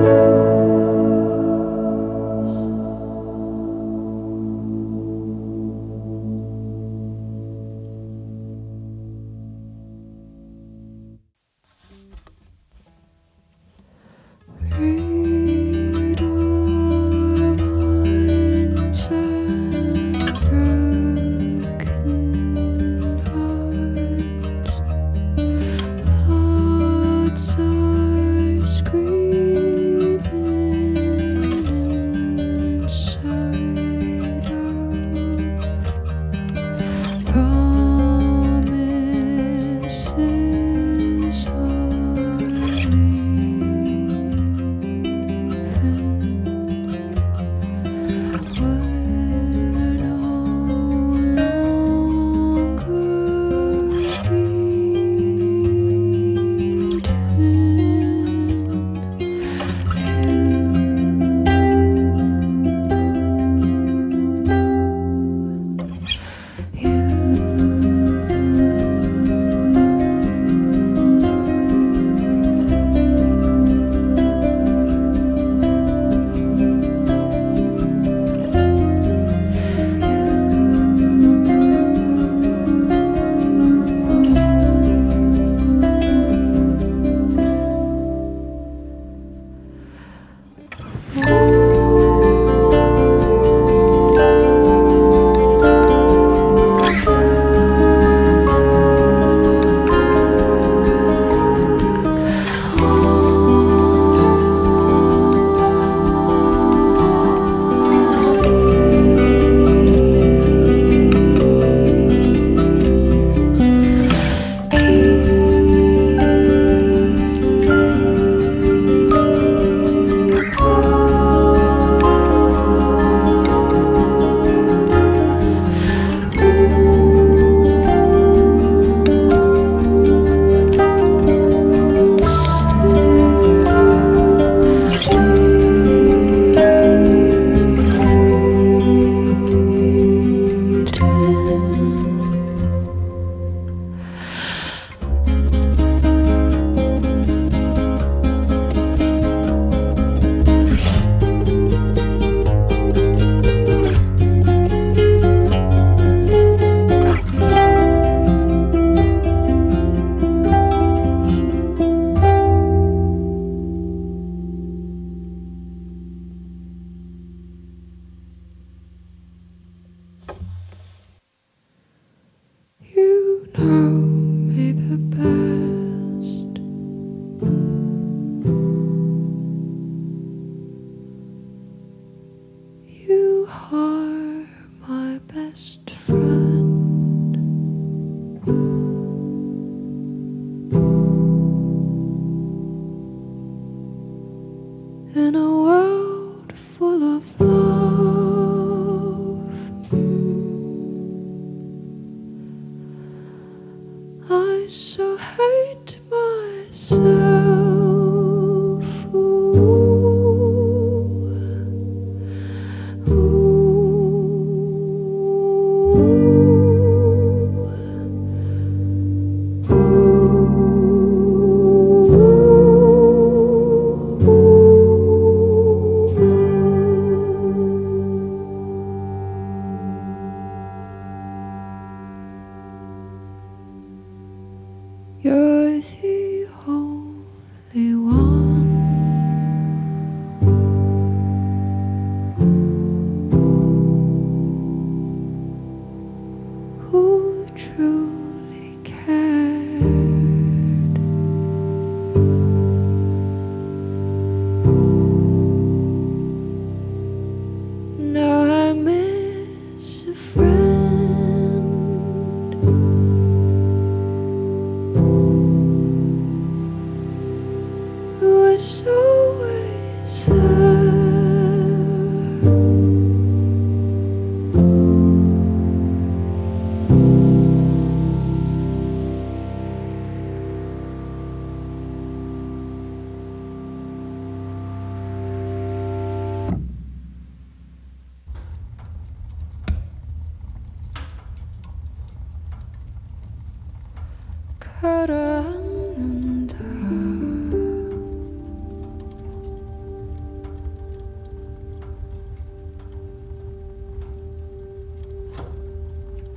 Lord.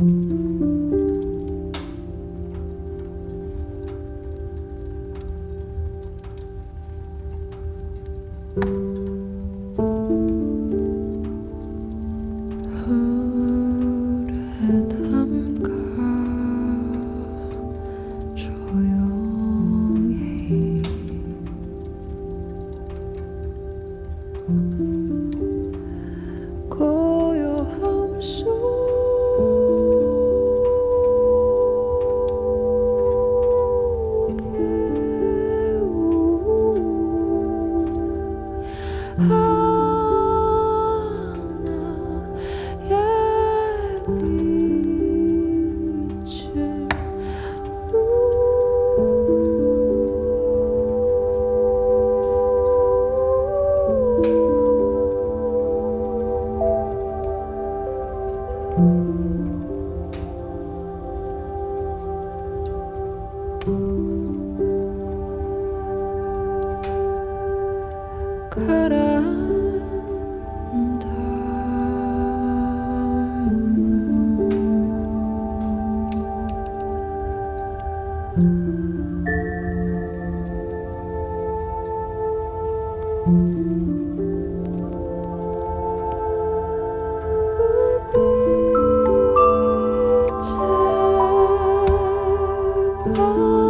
물에 Oh.